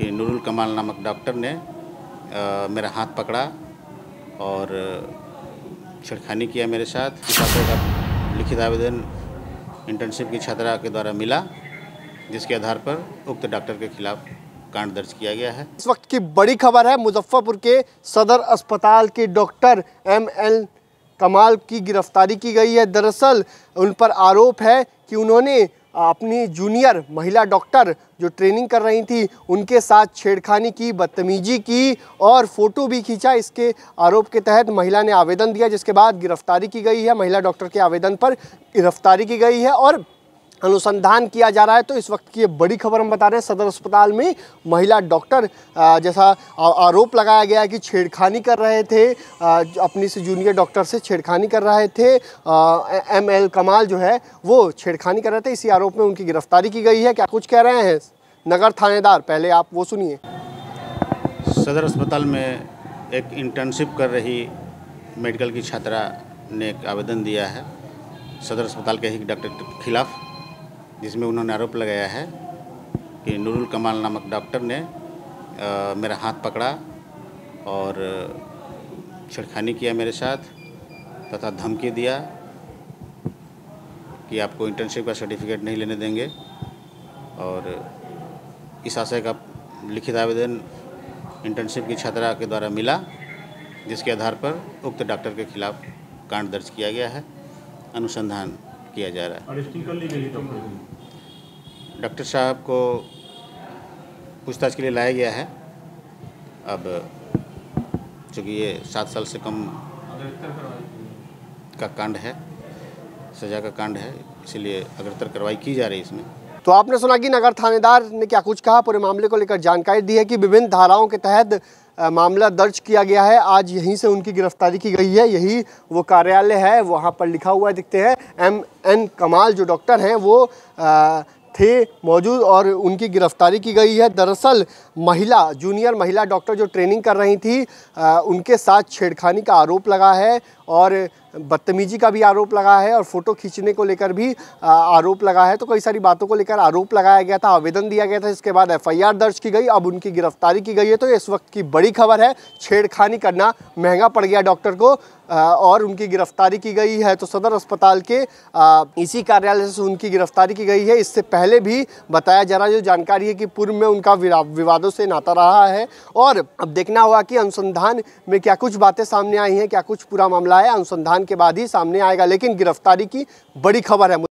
कि नूरुल कमाल नामक डॉक्टर ने आ, मेरा हाथ पकड़ा और छेड़खानी किया मेरे साथ। आशय का लिखित आवेदन इंटर्नशिप की छात्रा के द्वारा मिला जिसके आधार पर उक्त डॉक्टर के खिलाफ कांड दर्ज किया गया है। इस वक्त की बड़ी खबर है मुजफ्फरपुर के सदर अस्पताल के डॉक्टर एम एल कमाल की गिरफ्तारी की गई है। दरअसल उन पर आरोप है कि उन्होंने अपनी जूनियर महिला डॉक्टर जो ट्रेनिंग कर रही थी, उनके साथ छेड़खानी की, बदतमीजी की और फ़ोटो भी खींचा। इसके आरोप के तहत महिला ने आवेदन दिया, जिसके बाद गिरफ्तारी की गई है। महिला डॉक्टर के आवेदन पर गिरफ्तारी की गई है और अनुसंधान किया जा रहा है। तो इस वक्त की ये बड़ी खबर हम बता रहे हैं, सदर अस्पताल में महिला डॉक्टर जैसा आरोप लगाया गया कि छेड़खानी कर रहे थे अपनी से जूनियर डॉक्टर से छेड़खानी कर रहे थे एम एल कमाल जो है, वो छेड़खानी कर रहे थे। इसी आरोप में उनकी गिरफ्तारी की गई है। क्या कुछ कह रहे हैं? नगर थानेदार, पहले आप वो सुनिए। सदर अस्पताल में एक इंटर्नशिप कर रही मेडिकल की छात्रा ने एक आवेदन दिया है। सदर अस्पताल के ही डॉक्टर के खिलाफ़। जिसमें उन्होंने आरोप लगाया है कि नूरुल कमाल नामक डॉक्टर ने आ, मेरा हाथ पकड़ा और छेड़खानी किया मेरे साथ तथा धमकी दिया कि आपको इंटर्नशिप का सर्टिफिकेट नहीं लेने देंगे। और इस आशय का लिखित आवेदन इंटर्नशिप की छात्रा के द्वारा मिला जिसके आधार पर उक्त डॉक्टर के खिलाफ कांड दर्ज किया गया है। अनुसंधान किया जा रहा है। डॉक्टर साहब को पूछताछ के लिए लाया गया है। अब चूँकि ये सात साल से कम का कांड है सजा का कांड है इसलिए अग्रतर कार्रवाई की जा रही है इसमें। तो आपने सुना कि नगर थानेदार ने क्या कुछ कहा? पूरे मामले को लेकर जानकारी दी है कि विभिन्न धाराओं के तहत मामला दर्ज किया गया है। आज यहीं से उनकी गिरफ्तारी की गई है। यही वो कार्यालय है, वहाँ पर लिखा हुआ दिखते हैं। एम एन कमाल जो डॉक्टर हैं, वो थे मौजूद और उनकी गिरफ्तारी की गई है। दरअसल महिला, जूनियर महिला डॉक्टर जो ट्रेनिंग कर रही थी उनके साथ छेड़खानी का आरोप लगा है। और बदतमीजी का भी आरोप लगा है और फ़ोटो खींचने को लेकर भी आरोप लगा है। तो कई सारी बातों को लेकर आरोप लगाया गया था, आवेदन दिया गया था। इसके बाद एफआईआर दर्ज की गई। अब उनकी गिरफ्तारी की गई है। तो इस वक्त की बड़ी खबर है, छेड़खानी करना महँगा पड़ गया डॉक्टर को और उनकी गिरफ्तारी की गई है। तो सदर अस्पताल के इसी कार्यालय से उनकी गिरफ्तारी की गई है। इससे पहले भी बताया जा रहा है, जो जानकारी है कि पूर्व में उनका विवादों से नाता रहा है। और अब देखना होगा कि अनुसंधान में क्या कुछ बातें सामने आई हैं, क्या कुछ पूरा मामला है अनुसंधान के बाद ही सामने आएगा लेकिन गिरफ्तारी की बड़ी खबर है